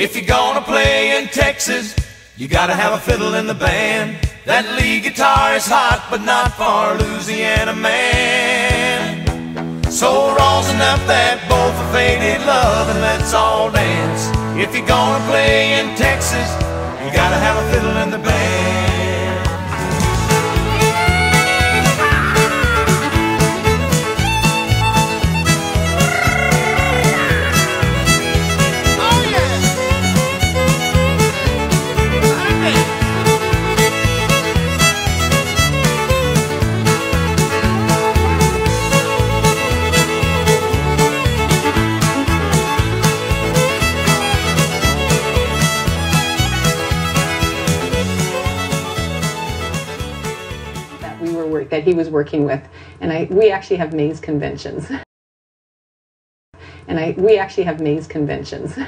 If you're gonna play in Texas, you gotta have a fiddle in the band. That lead guitar is hot, but not for Louisiana man. So rosin enough that bowl for faded love and let's all dance. If you're gonna play in Texas, were work that he was working with, and I we actually have maze conventions, and I we actually have maze conventions.